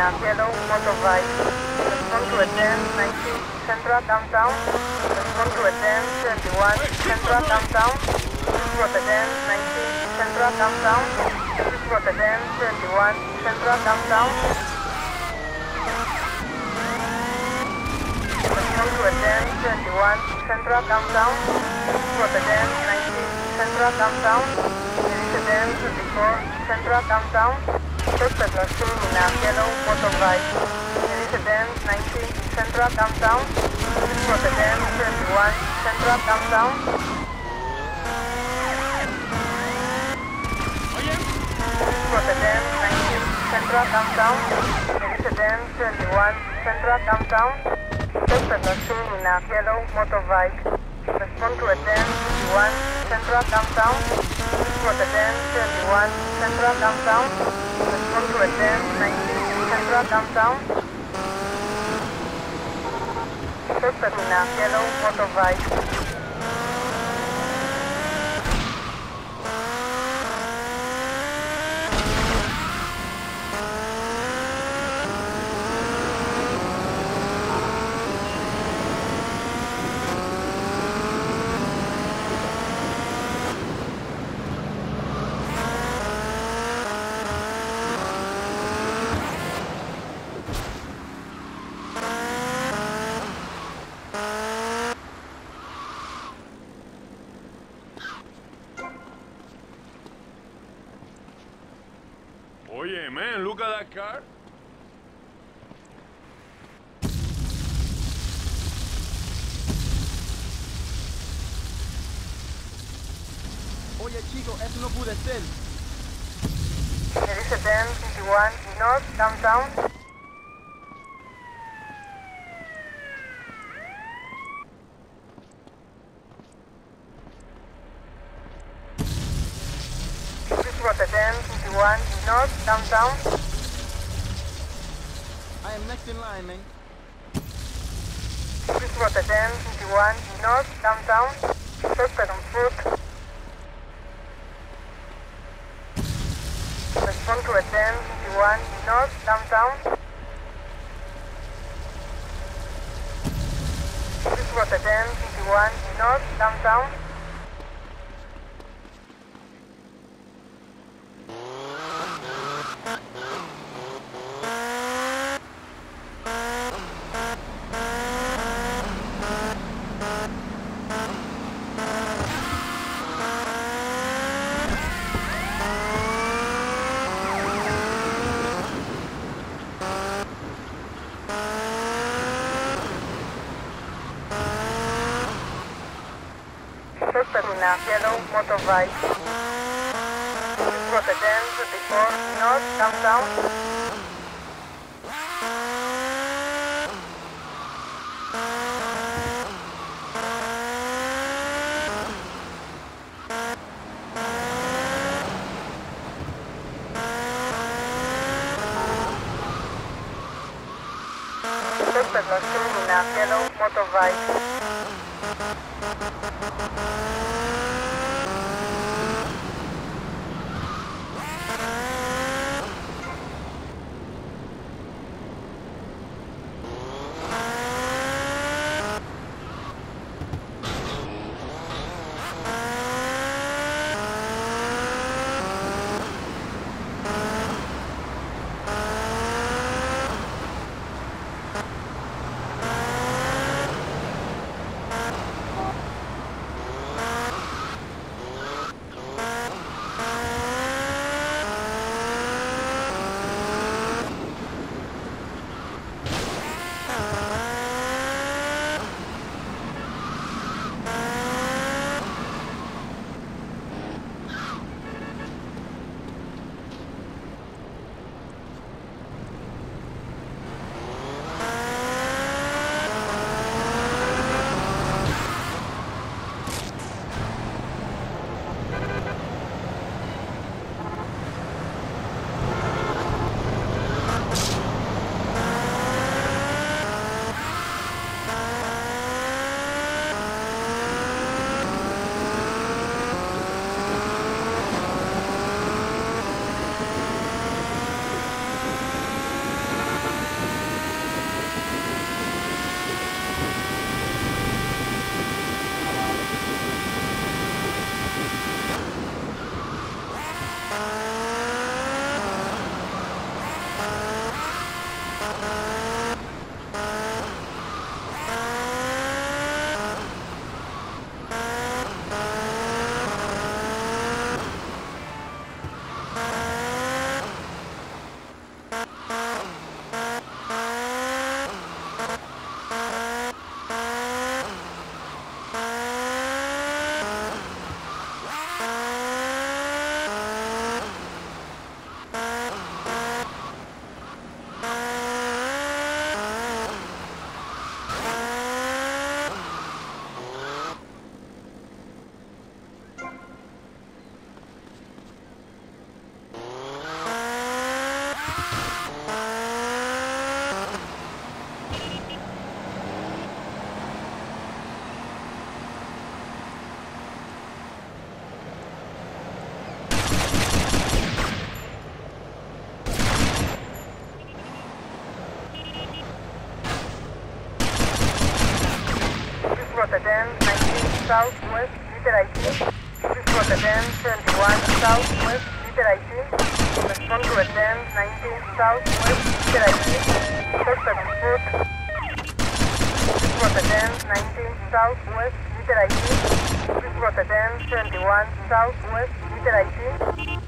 In yellow motorbike. Respond to attend 90, Central downtown. Respond to attend 21, Central downtown. Rotterdam 90, Central downtown. Rotterdam 21, Central downtown. Respond to attend 21, Central downtown. Rotterdam 90, Central downtown. Residence 24, Central downtown. Was seen in a yellow motorbike. Residence 90, Central downtown. Rotterdam 21, Central downtown. Rotterdam 19, Central downtown. Residence 21, Central downtown. Was seen in a yellow motorbike. Respond to attend 21, Central downtown. Rotterdam 21, Central downtown. To attend 19, Central downtown. Suspect a yellow motorbike. Oye, man, look at that car. Oye, chico, eso no puede ser. Residence 51, North downtown. This Rotterdam 51, North downtown. I am next in line, man. This Rotterdam 51, North downtown. Suspect on foot. Respond to attend 51, North downtown. This Rotterdam 51, North downtown. Suspect in a yellow motorbike. This Rotterdam 54, North downtown. Suspect Please Rotterdam 19 southwest, Little Haiti. Please Rotterdam 71 southwest, Little Haiti. Please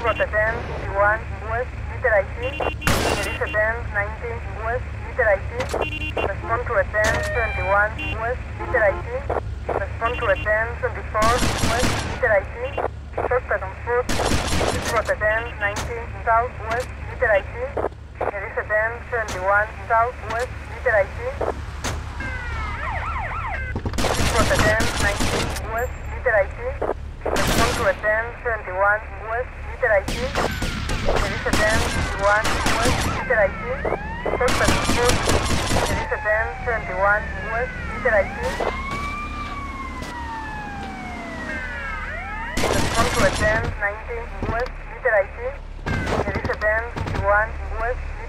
Rotterdam 51 west, Little Haiti. Melissa Dam 19 west, Little Haiti. Respond to attend 71 west, Little Haiti. Respond to attend 24 west, Little Haiti. Suspect on foot. Rotterdam 19 south west, Little Haiti. Melissa Dam 71 west, Little Haiti. Please Rotterdam 19 west, Little Haiti. Respond to attend 71 west, Little Haiti. Melissa Dam 51 west, Little Haiti. Suspect on foot. Melissa Dam 71 west, Little Haiti. Respond to attend 19 west, Little Haiti. Melissa Dam 51 west, Little Haiti. Melissa Dam 24 south west,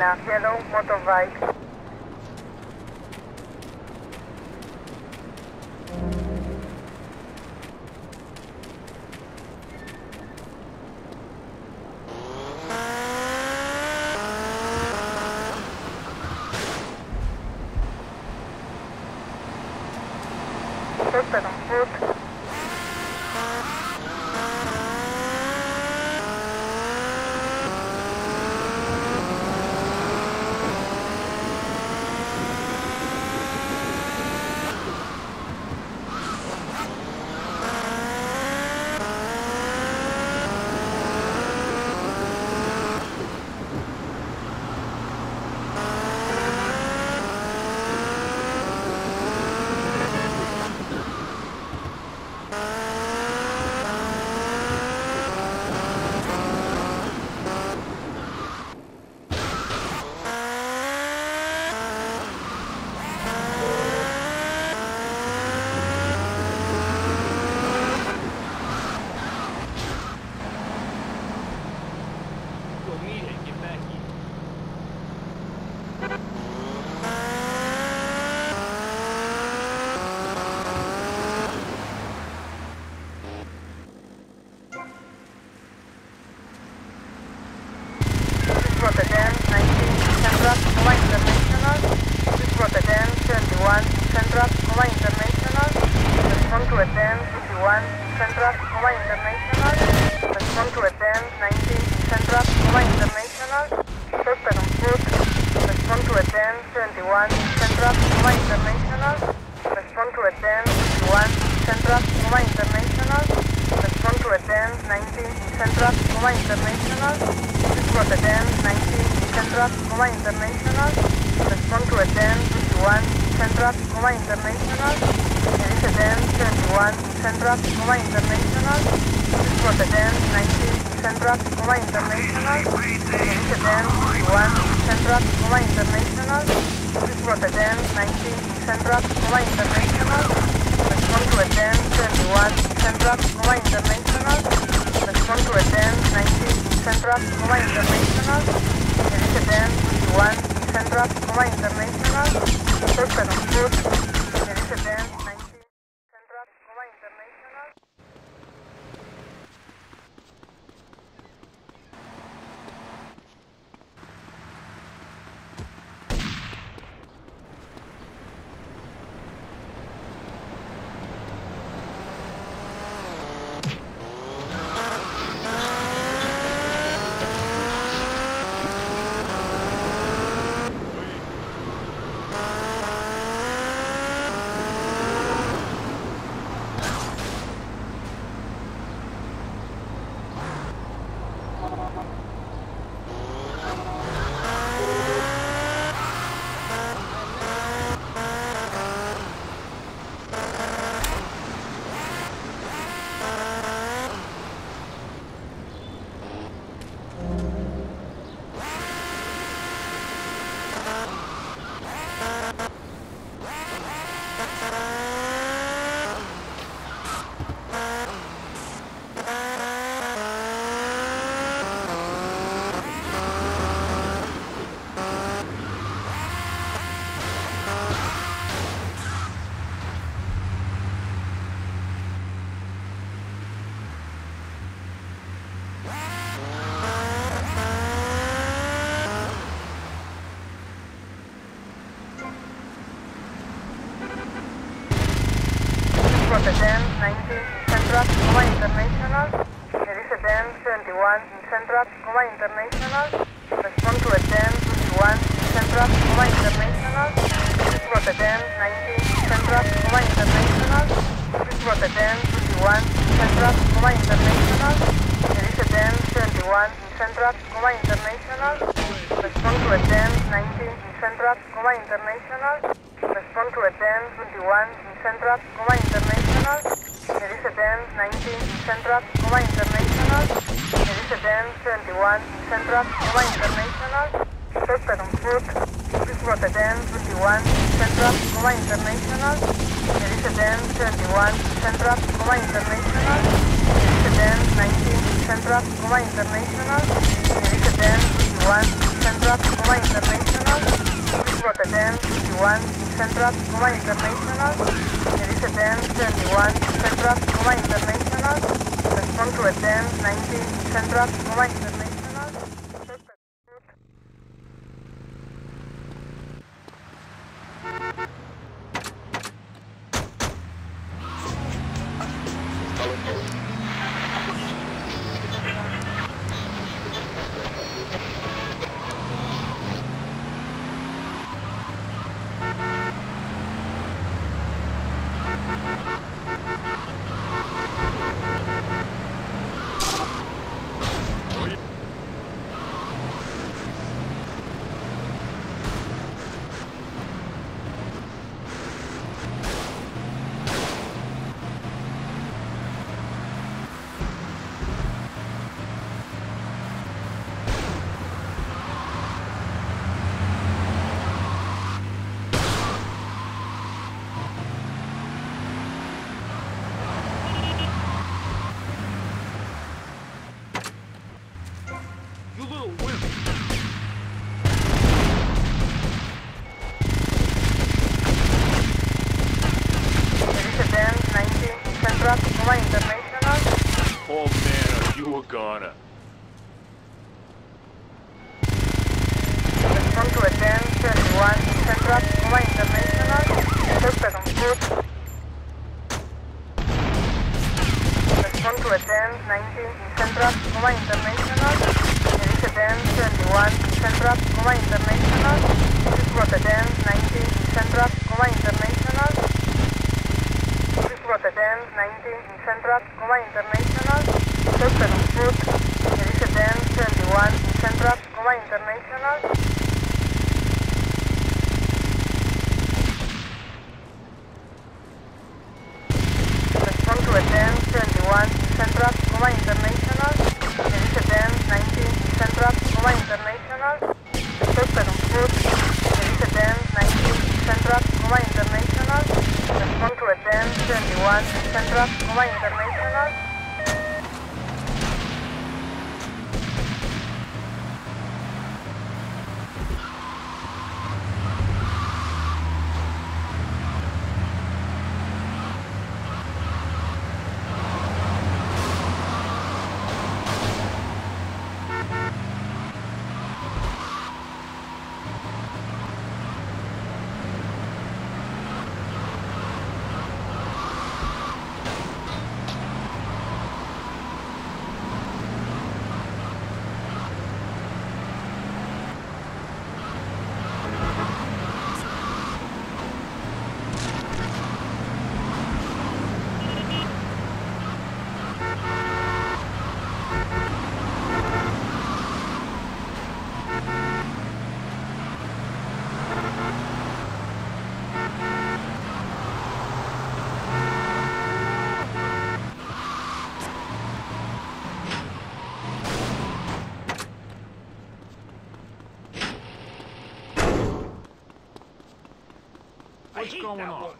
was seen in a yellow motorbike. Suspect on foot. Central Coma International. Please Rotterdam 19 Central Coma International. Dam 51 Central Coma International. Please Rotterdam 19 Central Coma International. Respond to attend 21 Central Coma International. Respond to attend 19 Central Coma International. Dam 51 Central Coma International. Suspect on Rotterdam 19 Central, Coma International. Elise Dan 71 Central, Coma International. Respond to Aden 21 Central, Coma International. This Rotterdam 19 Central, Coma International. This Rotterdam 21 Central, Coma International. Elise Dan 71 Central, Coma International. Respond to Aden 19 Central, Coma International. Respond to Aden 21 Central, Coma International. Elise Dan 19 Central, Coma International. Elise Dan 71 Central, Coma International. Stop on foot. This Rotterdam 21 Central, Coma International. Elise Dan 71 Central, Coma International. Elise Dan 19 Central, Coma International. Elise Dan 21 Central, Coma International. This Rotterdam 21 Central, Coma International. Elise Dan 71 Central, Coma International. Respond to Aden 19 Central, Coma International. Are you a goner? Respond to Aden 31 Central, Coma International. Stop on. Respond to Aden 19 Central, Coma International. Elise Dan 21 Central, Coma International. This Rotterdam 19 Central, Coma International. This Rotterdam 19 Central, Coma International. Elise Dan 21 Central, Coma International. Respond to Aden 21 Central, Coma International. Elise Dan 19 Central, Coma International. Stop on foot. Elise Dan 19 Central, Coma International. Respond to Aden 21 Central, Coma International. I What's hate going on?